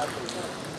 absolutely.